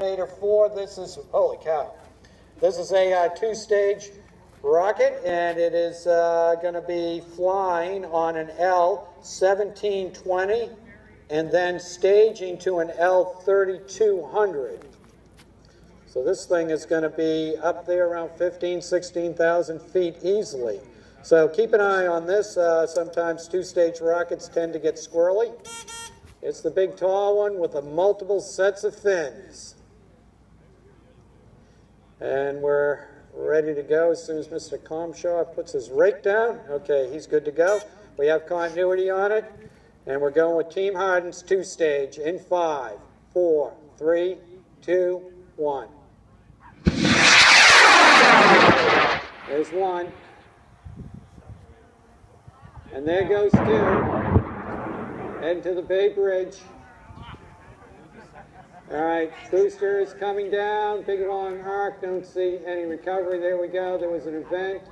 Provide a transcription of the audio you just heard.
Terminator 4. This is, holy cow. This is a uh, two-stage rocket, and it is uh, going to be flying on an L-1720 and then staging to an L-3200. So this thing is going to be up there around 15, 16,000 feet easily. So keep an eye on this. Uh, sometimes two-stage rockets tend to get squirrely. It's the big tall one with the multiple sets of fins. And we're ready to go as soon as Mr. Comshaw puts his rake down. Okay, he's good to go. We have continuity on it. And we're going with Team Harden's two-stage in five, four, three, two, one. There's one. And there goes two. Heading to the Bay Bridge. All right, booster is coming down. Big long arc. Don't see any recovery. There we go. There was an event.